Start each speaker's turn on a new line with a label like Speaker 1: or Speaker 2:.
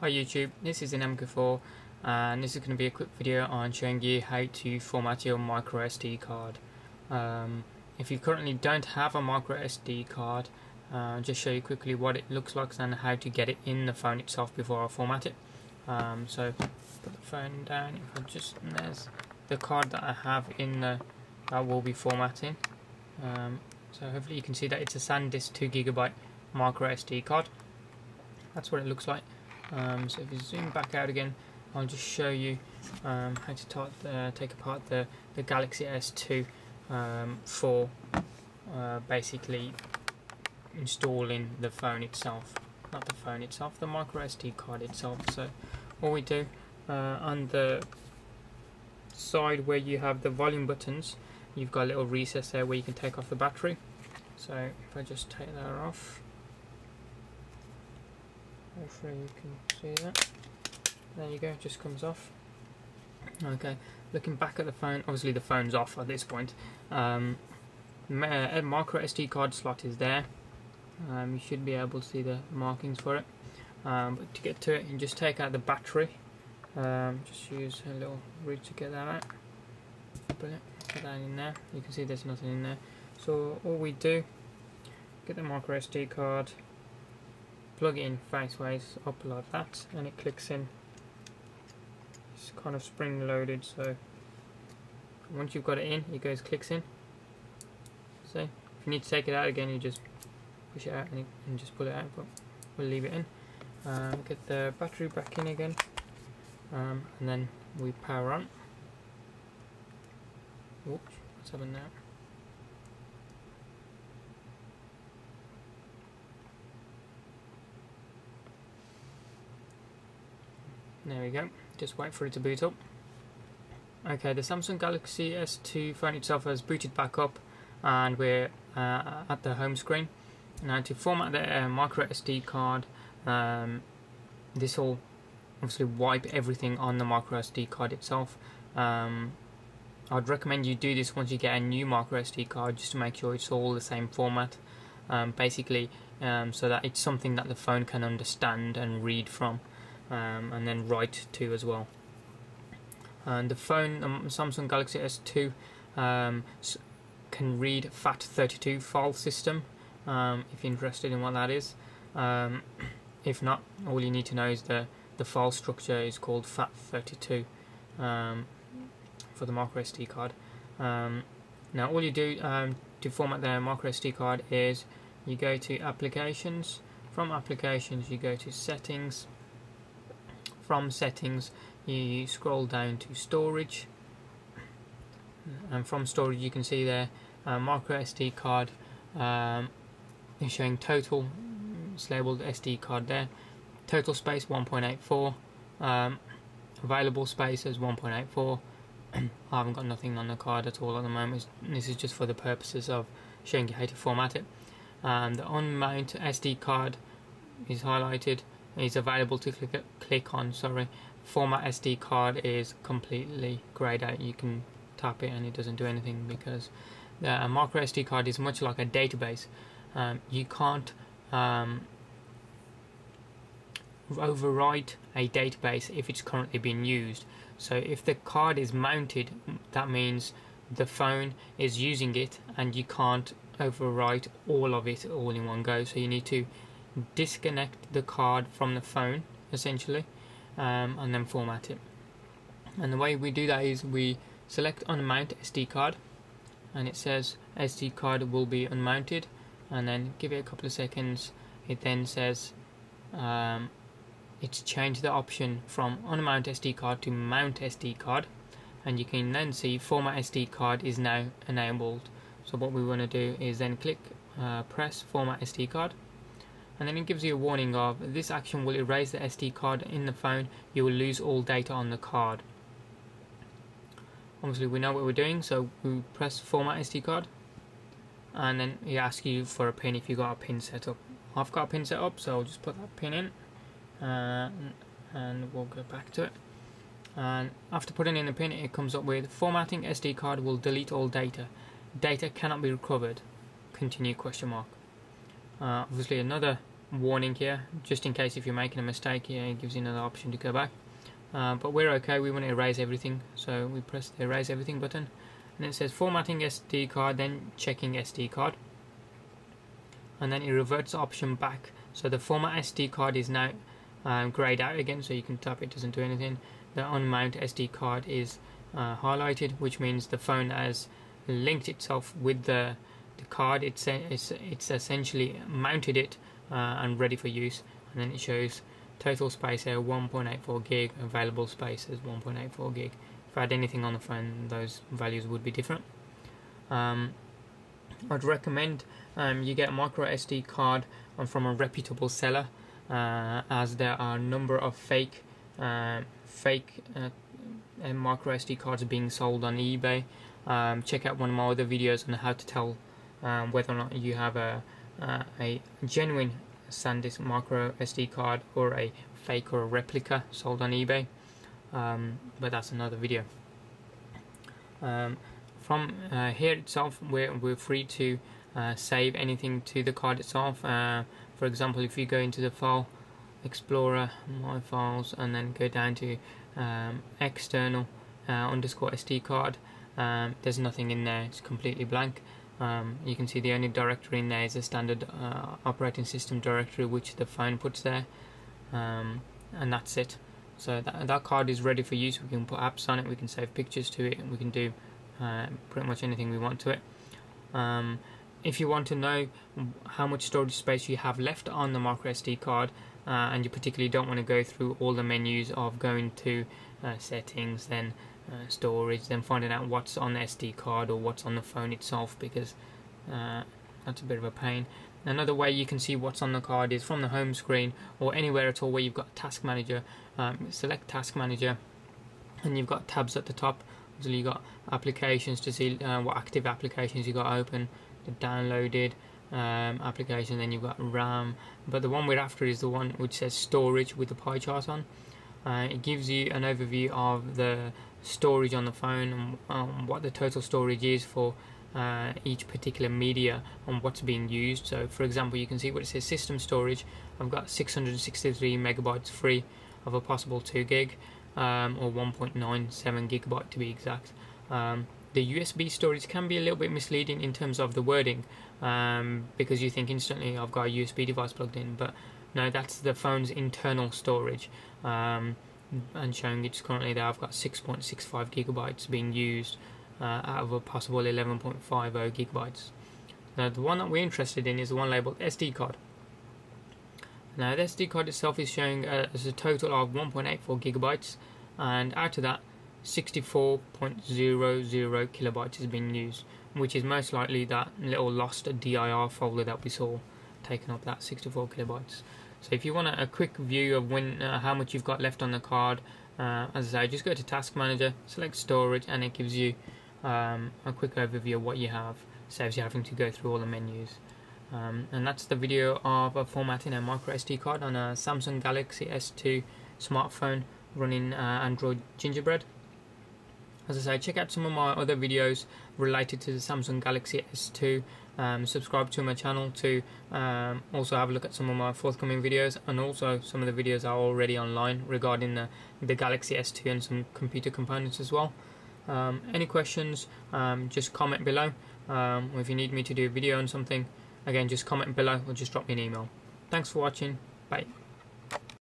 Speaker 1: Hi YouTube, this is Inam Ghafoor and this is going to be a quick video on showing you how to format your micro SD card. Um, if you currently don't have a micro SD card, uh, I'll just show you quickly what it looks like and how to get it in the phone itself before I format it. Um, so put the phone down, if I just, there's the card that I have in the, that will be formatting. Um, so hopefully you can see that it's a SanDisk 2GB micro SD card. That's what it looks like. Um, so if you zoom back out again, I'll just show you um, how to uh, take apart the, the Galaxy S2 um, for uh, basically installing the phone itself. Not the phone itself, the micro SD card itself. So what we do uh, on the side where you have the volume buttons, you've got a little recess there where you can take off the battery. So if I just take that off, hopefully you can see that. There you go just comes off. Okay looking back at the phone obviously the phone's off at this point. Um, a micro SD card slot is there. Um, you should be able to see the markings for it. Um, but to get to it you just take out the battery. Um, just use a little root to get that out. Brilliant. put that in there. You can see there's nothing in there. So all we do get the micro SD card plug it in faceways up like that and it clicks in. It's kind of spring loaded so once you've got it in it goes clicks in. So if you need to take it out again you just push it out and, and just pull it out but we'll leave it in. Um, get the battery back in again. Um, and then we power on. Oops, what's happened now There we go. Just wait for it to boot up. Okay, the Samsung Galaxy S2 phone itself has booted back up and we're uh, at the home screen. Now to format the uh, micro SD card, um, this will obviously wipe everything on the micro SD card itself. Um, I'd recommend you do this once you get a new micro SD card just to make sure it's all the same format. Um, basically, um, so that it's something that the phone can understand and read from um, and then write to as well. And the phone, um, Samsung Galaxy S2, um, can read FAT32 file system. Um, if you're interested in what that is. Um, if not, all you need to know is the the file structure is called FAT32 um, for the micro SD card. now, all you do to format the micro SD card is you go to Applications. From Applications, you go to Settings from settings you scroll down to storage. And from storage you can see there uh, micro SD card um, is showing total it's labeled SD card there. Total space 1.84 um, available space is 1.84 I haven't got nothing on the card at all at the moment. This is just for the purposes of showing you how to format it. Um, the unmount SD card is highlighted is available to click, click on sorry. Format SD card is completely grayed out. You can tap it and it doesn't do anything because the micro SD card is much like a database. Um, you can't um, overwrite a database if it's currently being used. So if the card is mounted that means the phone is using it and you can't overwrite all of it all in one go. So you need to disconnect the card from the phone essentially um, and then format it. And the way we do that is we select unmount SD card and it says SD card will be unmounted and then give it a couple of seconds. It then says um, it's changed the option from unmount SD card to mount SD card and you can then see format SD card is now enabled. So what we want to do is then click uh, press format SD card and then it gives you a warning of this action will erase the SD card in the phone. You will lose all data on the card. Obviously we know what we're doing so we press format SD card. And then he asks you for a pin if you got a pin set up. I've got a pin set up so I'll just put that pin in. Uh, and we'll go back to it. And after putting in the pin it comes up with formatting SD card will delete all data. Data cannot be recovered. Continue question mark. Uh, obviously another warning here, just in case if you're making a mistake here, it gives you another option to go back. Uh, but we're okay, we want to erase everything, so we press the erase everything button, and it says formatting SD card, then checking SD card, and then it reverts the option back. So the format SD card is now um, grayed out again, so you can tap it doesn't do anything. The unmount SD card is uh, highlighted, which means the phone has linked itself with the the card. It's it's, it's essentially mounted it and ready for use, and then it shows total space here 1.84 gig, available space is 1.84 gig. If I had anything on the phone, those values would be different. Um, I'd recommend um, you get a micro SD card from a reputable seller, uh, as there are a number of fake uh, fake uh, micro SD cards being sold on eBay. Um, check out one of my other videos on how to tell um, whether or not you have a uh, a genuine SanDisk micro SD card or a fake or a replica sold on eBay. Um, but that's another video. Um, from uh, here itself, we're, we're free to uh, save anything to the card itself. Uh, for example, if you go into the file explorer, my files, and then go down to um, external uh, underscore SD card, um, there's nothing in there, it's completely blank. Um, you can see the only directory in there is a standard uh, operating system directory which the phone puts there. Um, and that's it. So that, that card is ready for use. We can put apps on it. We can save pictures to it. We can do uh, pretty much anything we want to it. Um, if you want to know how much storage space you have left on the micro SD card uh, and you particularly don't want to go through all the menus of going to uh, settings then uh, storage, then finding out what's on the SD card or what's on the phone itself because uh, that's a bit of a pain. Another way you can see what's on the card is from the home screen or anywhere at all where you've got Task Manager. Um, select Task Manager and you've got tabs at the top. So you've got applications to see uh, what active applications you've got open, the downloaded um, application, then you've got RAM. But the one we're after is the one which says storage with the pie chart on. Uh, it gives you an overview of the storage on the phone and um, what the total storage is for uh, each particular media and what's being used. So, for example, you can see what it says system storage. I've got 663 megabytes free of a possible 2 gig um, or 1.97 gigabyte to be exact. Um, the USB storage can be a little bit misleading in terms of the wording um, because you think instantly I've got a USB device plugged in, but no, that's the phone's internal storage. Um, and showing it's currently there I've got 6.65 gigabytes being used uh, out of a possible 11.50 gigabytes. Now the one that we're interested in is the one labeled SD card. Now the SD card itself is showing uh, as a total of 1.84 gigabytes and out of that 64.00 kilobytes has been used which is most likely that little lost dir folder that we saw taking up that 64 kilobytes. So if you want a, a quick view of when uh, how much you've got left on the card, uh, as I say, just go to Task Manager, select Storage, and it gives you um, a quick overview of what you have. Saves you having to go through all the menus. Um, and that's the video of uh, formatting a micro SD card on a Samsung Galaxy S2 smartphone running uh, Android Gingerbread. As I say, check out some of my other videos related to the Samsung Galaxy S2 um, subscribe to my channel to um, also have a look at some of my forthcoming videos and also some of the videos are already online regarding the, the Galaxy S2 and some computer components as well. Um, any questions, um, just comment below. Um, if you need me to do a video on something, again, just comment below or just drop me an email. Thanks for watching. Bye.